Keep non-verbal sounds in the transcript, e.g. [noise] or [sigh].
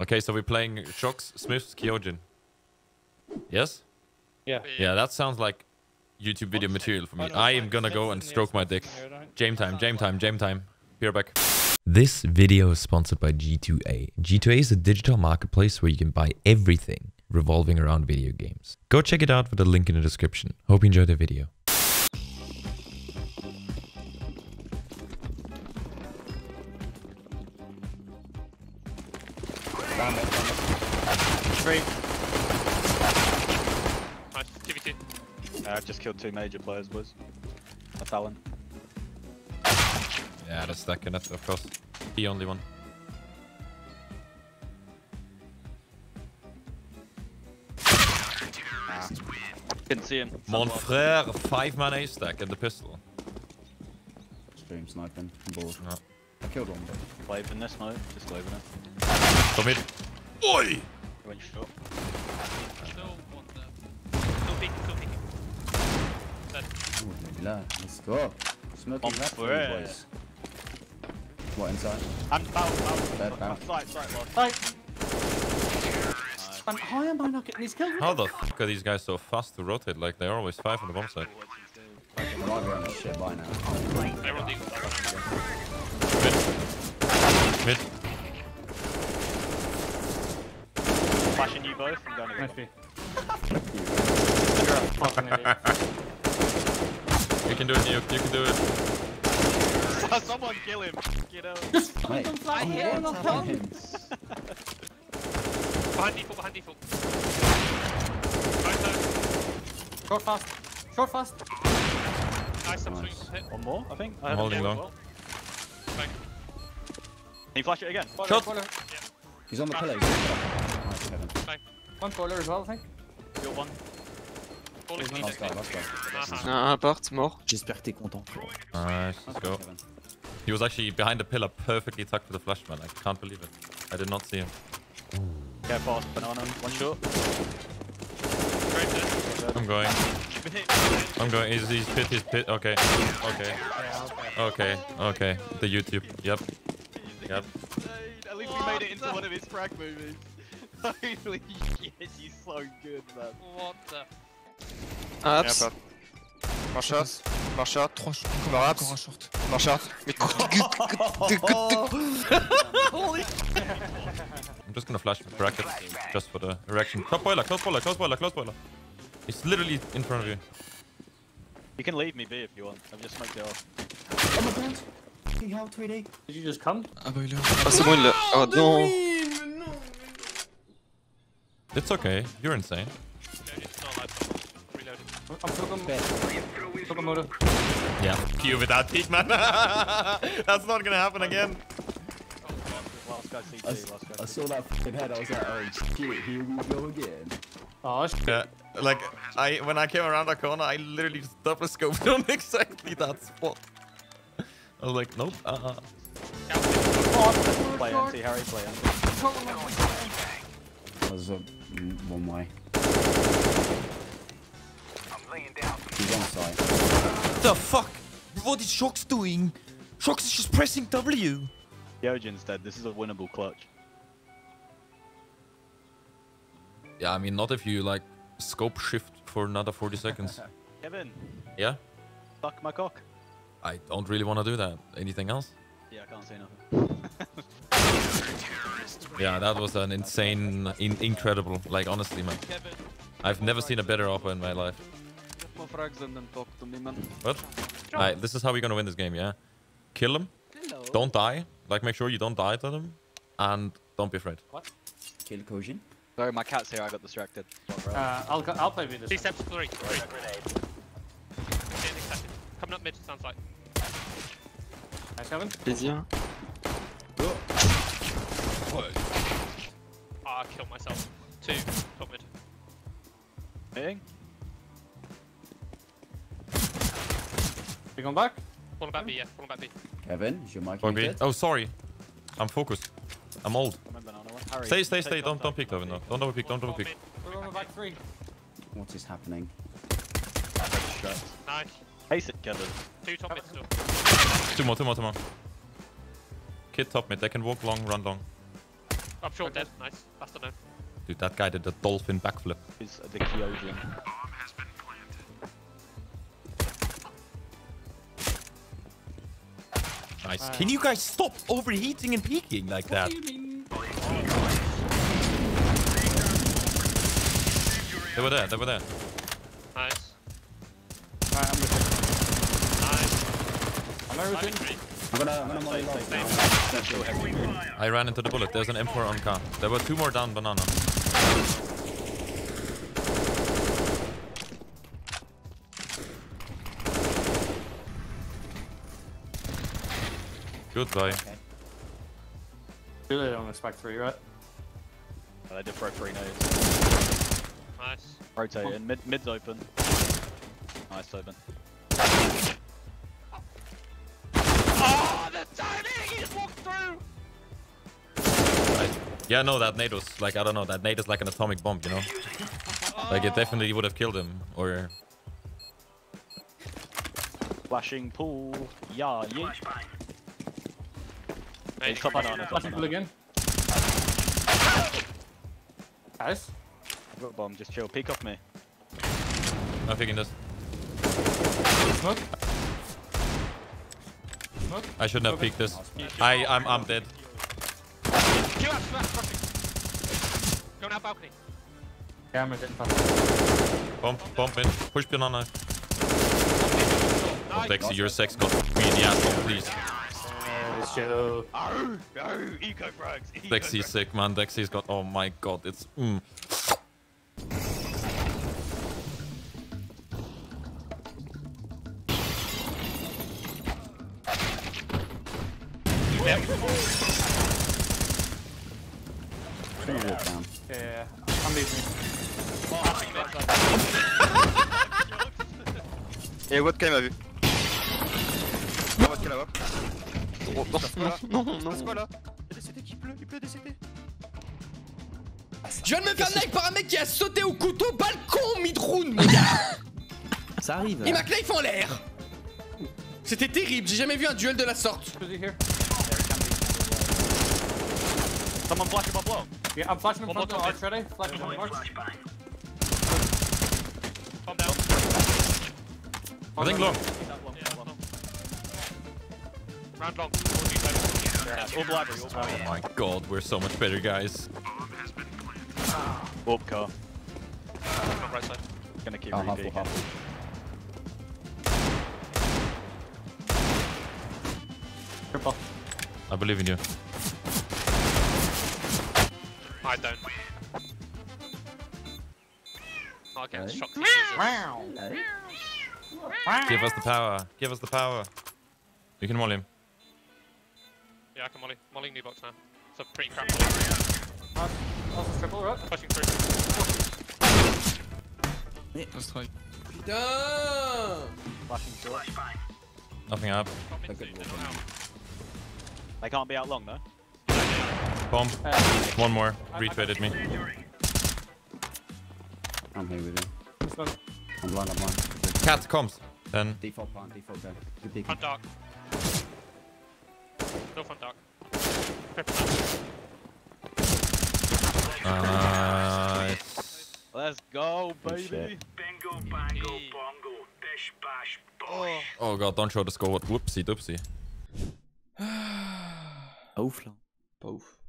Okay, so we're playing Shox, Smithzz, Kyojin. Yes? Yeah. Yeah, that sounds like YouTube video material for me. I am gonna go and stroke my dick. Jam time, jam time, jam time. Be right back. This video is sponsored by G2A. G2A is a digital marketplace where you can buy everything revolving around video games. Go check it out with the link in the description. Hope you enjoyed the video. Three. Nice. TVT. Uh, I've just killed two major players, boys. A Talon. Yeah, that's stacking it, of course. The only one. Ah. Didn't see him. Mon frère, five man A stack and the pistol. Stream sniping. I'm bored. No. I killed one, but Waving this mode. Just waving it. Come in. Oi! Went short. Still one there. Still peeking, still peeking. Dead. Ooh. Let's go. Smoking On that for you boys. What inside? And bow, bow. Dead, bow. Sight, sight, lost. Right. And how am I not getting these kills? How the fuck are these guys so fast to rotate? Like they're always five on the bomb side. I might be on this shit by now. I rolled eagle. Mid. Mid. Flashing you both. I'm Nice. B. You're a fucking idiot. You can do it, Nuke. You can do it. [laughs] Someone kill him. Get out. Mate, fly I'm here, one not tapping Behind default, behind default. Nice, nice. Short fast. Short fast. Nice, I'm Nice. swinging from hit. One more, I think. I I'm have holding a long. Well. Can you flash it again? Spoiler, Shot. spoiler. He's on the pillar. He's on the pillar. Nice, Kevin. Bang. One spoiler as well, I think. Got one. Falling from Last guy, deep. last. Un appart mort. J'espère que t'es content. Nice, let's go. He was actually behind the pillar, perfectly tucked to the flash man. I can't believe it. I did not see him. Get fast. Banana. One shot. I'm going. I'm going. He's, he's pit. He's pit. Okay. Okay. Okay. Okay. Okay. The YouTube. Yep. Yep. At least we made it into one of his frag movies. Holy [laughs] shit, he's so good, man. What the? Un Un apps. appart. Un short. Trois shorts. Encore un Encore un short. Un short. Mais I'm just gonna flash bracket just for the erection. Close boiler. Close boiler. Close boiler. Close boiler. He's literally in front of you. You can leave me be if you want. I've just smoked it off. Oh my god. Fucking hell, 3D. Did you just come? Ah bah il est Ah c'est bon il l'a. Oh non. It's okay. You're insane. Okay, it's not live. Reloading. I'm took him. Motor. Yeah. You with that peak, man. [laughs] That's not gonna happen again. Last guy CT, I, s- last I saw that fucking head. I was like, oh shit, here we go again. Oh, shit. Yeah. Like I, when I came around that corner, I literally just double scoped [laughs] on exactly that spot. I was like, nope. Uh. -uh. Play empty, Harry, play empty. That a one way. I'm laying down. He's on site. The fuck? What is Shox doing? Shox is just pressing W. Kyojin's dead. This is a winnable clutch. Yeah, I mean, not if you like scope shift for another 40 seconds. [laughs] Kevin, yeah. Fuck my cock. I don't really want to do that. Anything else? Yeah, I can't say nothing. [laughs] Yeah, that was an insane, in incredible. Like honestly, man, I've never seen a better opera in my life. Get more frags and then talk to me man. What? Alright, this is how we're gonna win this game, yeah? Kill them. Don't die. Like, make sure you don't die to them. And don't be afraid. What? Kill Kyojin. Sorry, my cat's here. I got distracted. Uh, I'll, I'll play with this. Three this. steps, three. Three. Standing second. Coming up mid, sounds like. Nice, Kevin. Plaisir. Ah, I killed myself. Two, top mid. Hitting? We going back? Falling back B, yeah. Falling back B. Kevin, is your mic Or be- muted? Oh, sorry. I'm focused. I'm old. Come in, banana one. Harry, Stay, stay, stay. Don't, contact. don't pick, Levin. No. Don't double peek. Don't double One peek. mid. We're going back three. What is happening? Nice. Ace it, Kevin. Two top mid still. Two more, two more, two more. Kid top mid. They can walk long, run long. Up short dead. Nice. Faster now. Dude, that guy did a dolphin backflip. Is the Kyojin. Nice. Can you guys stop overheating and peeking like that? What do you mean? They were there, they were there. Nice. Alright, I'm with Nice. I'm over Nice. I'm gonna, I'm gonna molly low. I ran into the bullet. There's an M4 on car. There were two more down banana. Goodbye. Really on the spec 3, right? Oh, they did throw three nades. Nice. Rotating. Mid, mid's open. Nice open. Yeah, no, that nade was like, I don't know, that nade is like an atomic bomb, you know? Like, it definitely would have killed him, or... Flashing pool. Yeah, yeah. Hey, Top banana, top Flashing pull banana. again. Nice. I've got a bomb, just chill. Peek off me. I'm picking this. Smoke. Smoke. I shouldn't have peeked this. I, I'm, I'm dead. Q out, Q out, crossing. Going out balcony. Camera getting past. Bomb, bomb in. Push banana. Nice. Dexy, your sex got really asshole, please. Uh, chill. Oh, oh, eco frags. Eco Dexy's sick, man. Dexy's got, oh my god, it's, mm. Leaving. Et what qui m'a vu là-bas Oh, non, non, non, C'est quoi non. là Il y a des CT qui pleut, il pleut des CT Je viens de me faire knife par un mec qui a sauté au couteau balcon mon gars [laughs] Ça arrive. Et ma knife en l'air C'était terrible, j'ai jamais vu un duel de la sorte. Is he here? Someone flashing my block. Yeah, I'm flashing in One front of more the arch ready. Flashing on the arch. Calm down. I think long. Round long. 14 Yeah, all library, Oh my god, we're so much better, guys. Warp car. On right side. Gonna keep Oh, half half. Triple. I believe in you. I don't. I'll get Right. shocked. Jesus. Wow. Give us the power. Give us the power. You can molly him. Yeah, I can molly. Molly new box now. It's a pretty crap molly. Also triple, right? Pushing through. Putain Flashing short. Nothing up. Got mid Okay, two, cool. they're not out. They can't be out long though. Bomb. Uh, One more. Retraded me. I'm here with you. I'm blind, I'm blind. Cat comes. Then. Default plan, default go. Good peek. Front dark. Still front dark. Triple dark. Nice. Let's go, Good baby. shit. Oh. Oh god, don't show the score. Whoopsie doopsie. [sighs] Oofla. Both.